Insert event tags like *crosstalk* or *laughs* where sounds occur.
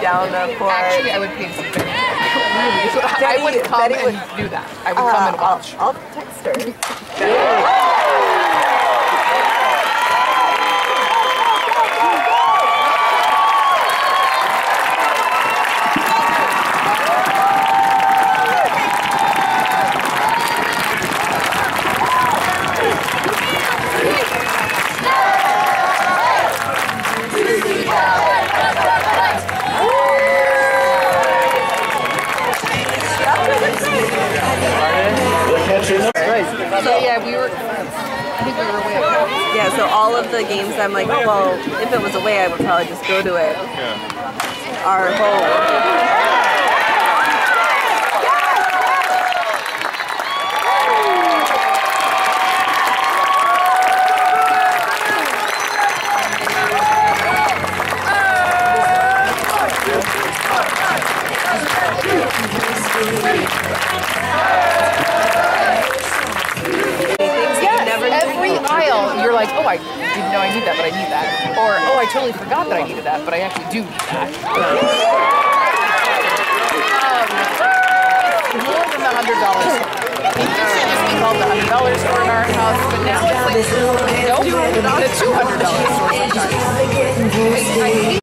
down the port. Actually, I would pay Benny. Really. So I would come Benny and would- do that. I would come and Uh, I'll, watch. I'll text her. *laughs* So yeah, we were. I think we were way up. Yeah, so all of the games I'm like, well, if it was away, I would probably just go to it. Yeah. Are home. Yes, you're like, oh, I didn't know I need that, but I need that. Or, oh, I totally forgot that I needed that, but I actually do need that. Um, more than the hundred dollars. It used to just be called the hundred dollars store in our house, but now it's like, nope, the two hundred dollars store sometimes. I, I hate